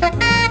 Bye.